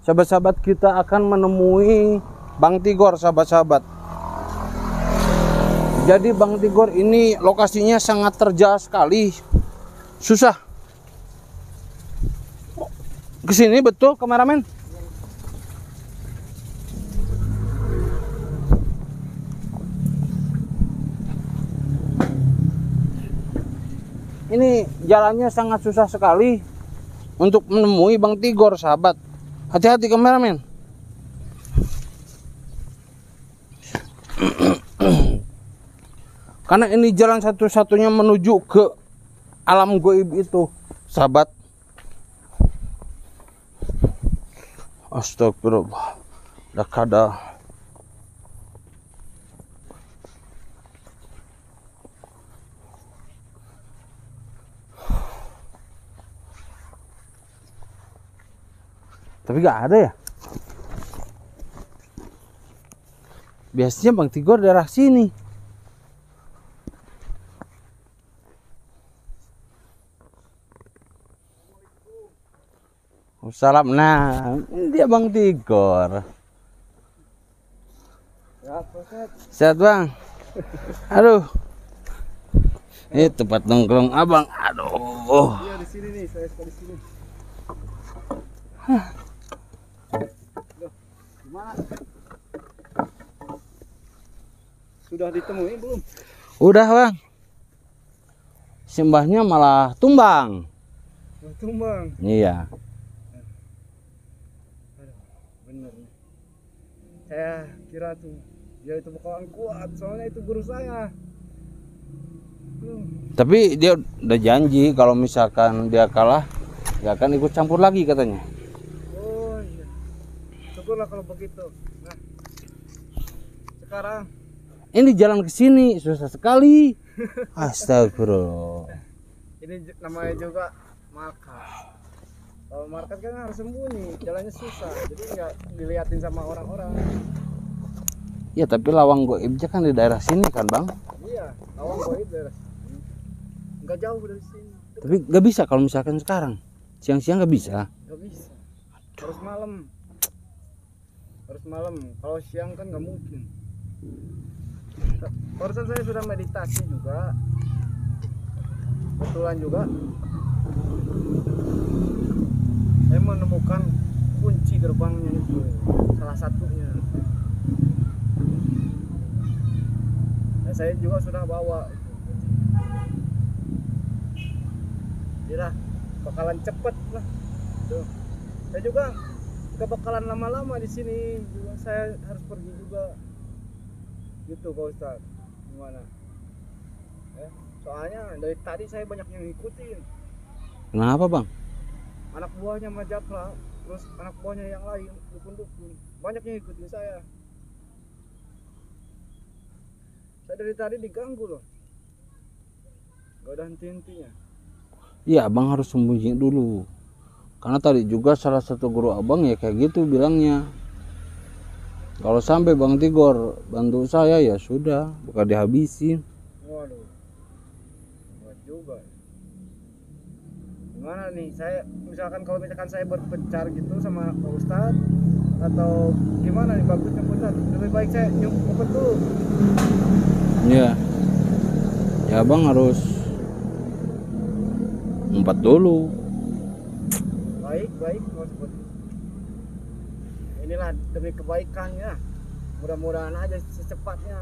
sahabat-sahabat kita akan menemui Bang Tigor sahabat-sahabat. Jadi Bang Tigor ini lokasinya sangat terjal sekali. Susah. Ke sini betul kameramen? Ini jalannya sangat susah sekali untuk menemui Bang Tigor sahabat hati-hati kameramen. Karena ini jalan satu-satunya menuju ke alam goib itu sahabat. Astagfirullah. Dah tapi gak ada ya? Biasanya Bang Tigor daerah sini. Salam nah dia Bang Tigor. Sehat bang? Aduh. Ini tempat nongkrong abang. Aduh. Iya di sini nih, saya suka di sini. Loh, gimana? Sudah ditemuin belum? udah bang sembahnya malah tumbang tumbang. iya Bener nih. Saya kira tuh dia itu bakalan kuat, soalnya itu guru saya. Hmm. tapi dia udah janji kalau misalkan dia kalah gak akan ikut campur lagi katanya. Syukurlah kalau begitu. Nah, sekarang ini jalan ke sini susah sekali astagfirullah ini namanya juga markas. Kalau markas kan harus sembunyi, jalannya susah, jadi nggak diliatin sama orang-orang. ya tapi lawang goibnya kan di daerah sini kan bang Iya, awang goib dari sini. Nggak jauh dari sini, tapi gak bisa kalau misalkan sekarang siang-siang gak bisa nggak bisa. Harus malam. Harus malam. Kalau siang kan nggak mungkin. Barusan saya sudah meditasi juga. Kebetulan juga saya menemukan kunci gerbangnya itu salah satunya. Dan saya juga sudah bawa itu kunci. Jadi lah, bakalan cepet lah. Tuh. Saya juga gak bakalan lama-lama di sini. Juga saya harus pergi juga. Gitu Pak Ustadz. Gimana? Ya, soalnya dari tadi saya banyak yang ngikutin. kenapa bang Anak buahnya Majakra, terus anak buahnya yang lain, dukun-dukun. Banyak yang ngikutin saya. Saya dari tadi diganggu loh. Gak ada henti-hentinya. Iya abang harus sembunyi dulu Karena tadi juga salah satu guru abang ya kayak gitu bilangnya Kalau sampai Bang Tigor bantu saya ya sudah Bukan dihabisin Waduh. Buat juga. Gimana nih? Saya misalkan kalau misalkan saya berpencar gitu sama Pak Ustad atau gimana nih bagusnya Pak Ustad? Lebih baik saya nyumpet dulu. Iya Ya abang harus Empat dulu Baik, baik itu. Inilah demi kebaikannya. Mudah-mudahan aja secepatnya.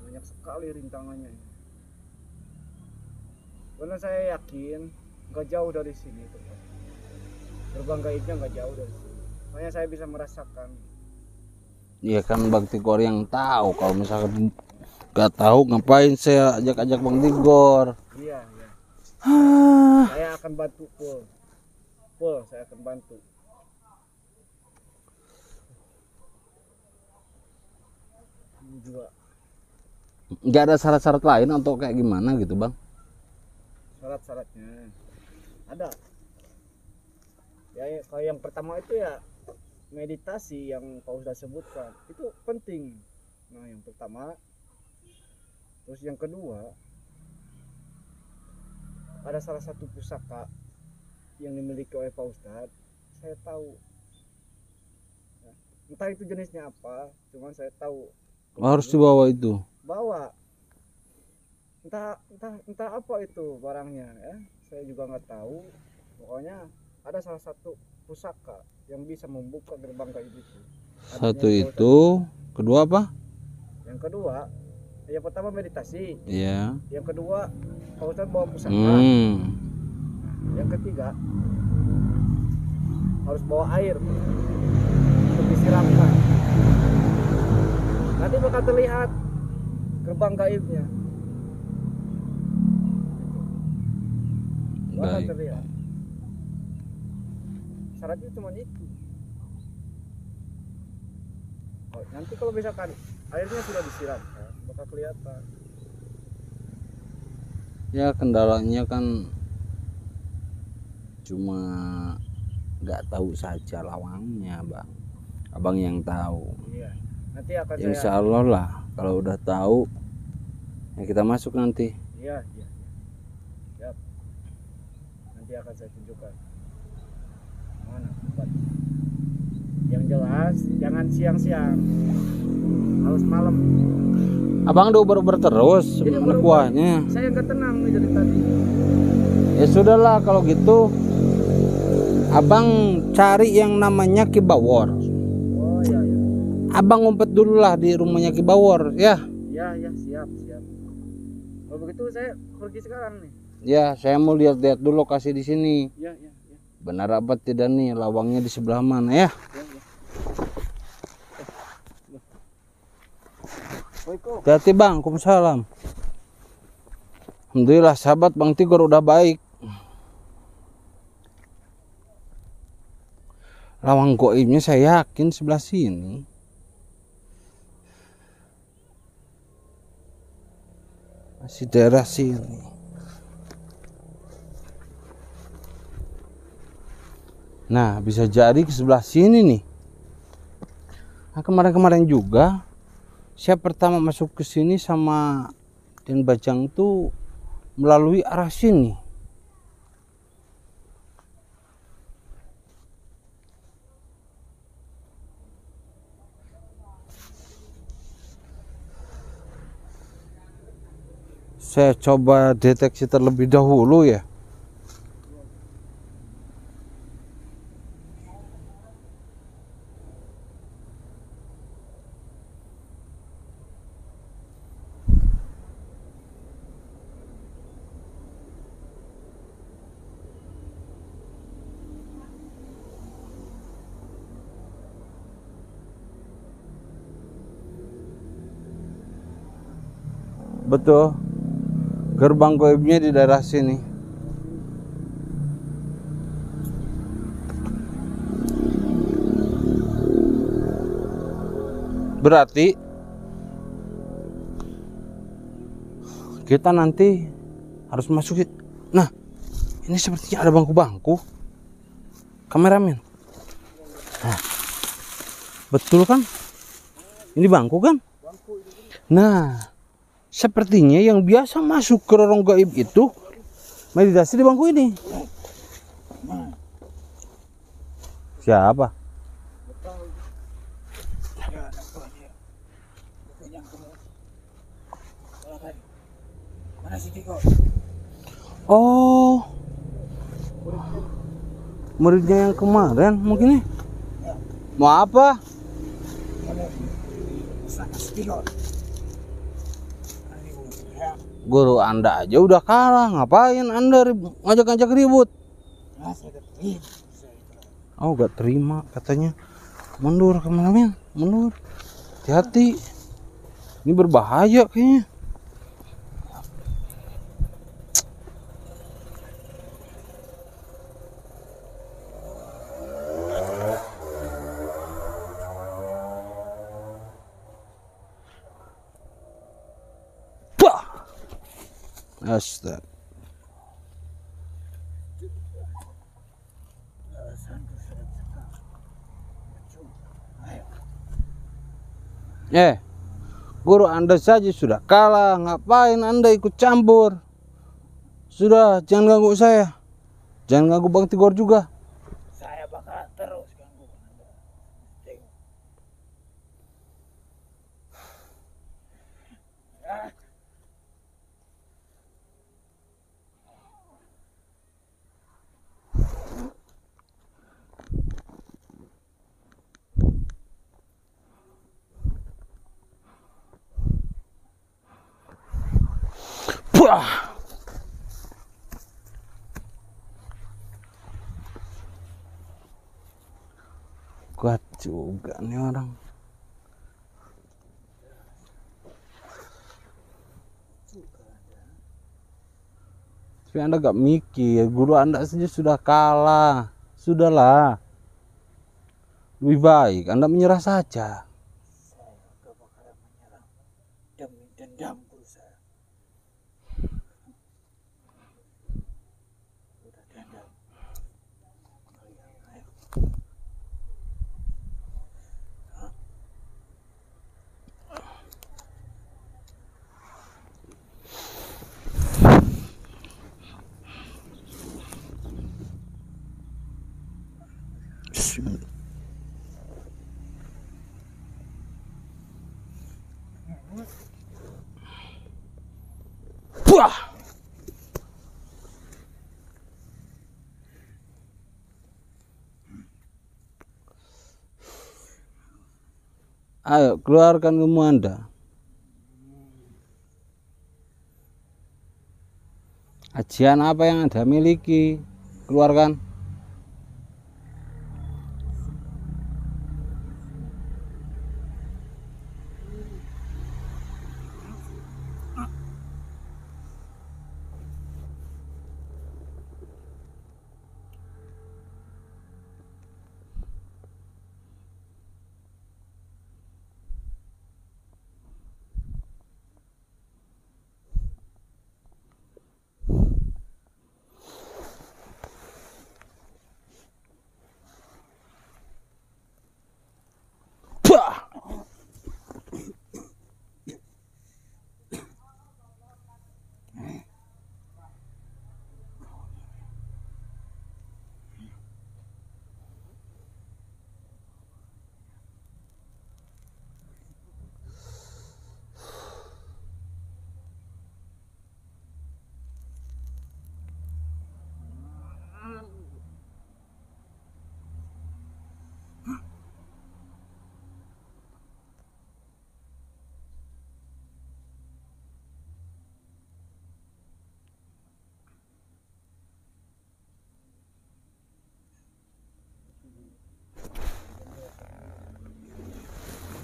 Banyak sekali rintangannya. Karena saya yakin nggak jauh dari sini tuh. Gerbang gaibnya nggak jauh dari sini. Makanya saya bisa merasakan. Iya kan Bang Tigor yang tahu Kalau misalkan Gak tahu ngapain saya ajak-ajak Bang Tigor Iya, iya. Ah, Saya akan bantu full. Full, saya akan bantu. Ini juga. Nggak ada syarat-syarat lain atau kayak gimana gitu Bang? Syarat-syaratnya. Ada. Ya ya, kalau yang pertama itu ya meditasi yang Pak sudah sebutkan. Itu penting. Nah yang pertama. Terus yang kedua ada salah satu pusaka yang dimiliki oleh Pak Ustadz. Saya tahu. Ya, entah itu jenisnya apa cuman saya tahu. Harus dibawa itu? Bawa. Entah entah entah apa itu barangnya ya. Saya juga nggak tahu. Pokoknya ada salah satu pusaka yang bisa membuka gerbang gaib itu. Adanya satu itu. kedua apa? Yang kedua yang pertama meditasi. Ya yang kedua Pak Ustadz bawa pusaka. Hmm. Yang ketiga harus bawa air untuk disiramkan. Nanti bakal terlihat gerbang gaibnya. Bakal baik. terlihat. Syaratnya cuma itu. Oh, nanti kalau misalkan airnya sudah disiramkan bakal kelihatan. Ya kendalanya kan cuma nggak tahu saja lawangnya bang. Abang yang tahu. Iya nanti akan Ya, insya saya Allah lah kalau udah tahu ya kita masuk nanti. Iya iya iya. Siap. nanti akan saya tunjukkan. Mana tempat? Yang jelas jangan siang-siang. Harus malam abang udah uber terus Jadi baru- kuahnya saya nggak tenang nih dari tadi. Ya sudahlah kalau gitu abang cari yang namanya kibawor. Oh iya iya. Abang ngumpet dulu lah di rumahnya kibawor ya. Iya iya siap siap. Kalau begitu saya pergi sekarang nih. Ya saya mau lihat-lihat dulu lokasi di sini. Iya iya iya. Benar apa tidak nih lawangnya di sebelah mana ya? Iya iya Assalamualaikum. hati bang. Waalaikumsalam. Alhamdulillah sahabat Bang Tigor udah baik. Lawang goibnya saya yakin sebelah sini. Masih daerah sini. Nah bisa jadi ke sebelah sini nih. Nah kemarin-kemarin juga saya pertama masuk ke sini sama Den Bajang tuh melalui arah sini. Saya coba deteksi terlebih dahulu ya betul. Gerbang goibnya di daerah sini. Berarti kita nanti harus masuk nah ini sepertinya ada bangku-bangku. Kameramen. Nah, betul kan? Ini bangku kan? Nah sepertinya yang biasa masuk ke lorong gaib itu meditasi di bangku ini. Siapa? Oh. Muridnya yang kemarin mungkin nih mau apa guru anda aja udah kalah ngapain anda ngajak-ngajak ribut? Oh gak terima katanya. Mundur ke mana mundur. Hati-hati. Ini berbahaya kayaknya Astaga. Eh, guru Anda saja sudah kalah, ngapain Anda ikut campur? Sudah, jangan ganggu saya. Jangan ganggu Bang Tigor juga. Puah. Kuat juga nih orang. Tapi anda gak mikir, guru anda saja sudah kalah. Sudahlah. Lebih baik anda menyerah saja. Saya menyerah demi dendam guru saya. Puah. Ayo keluarkan ilmu anda. Ajian apa yang anda miliki? Keluarkan.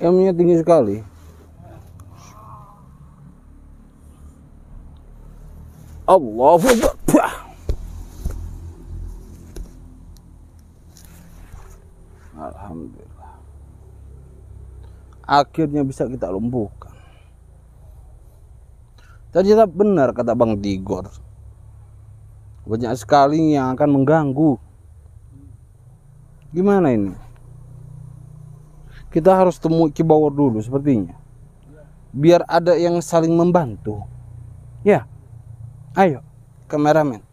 Ilmunya tinggi sekali. Allahu Akbar. Alhamdulillah. Akhirnya bisa kita lumpuhkan. Ternyata benar kata Bang Tigor. Banyak sekali yang akan mengganggu. Gimana ini? Kita harus temui kibawar dulu sepertinya. Biar ada yang saling membantu. Ya. Ayo, kameramen.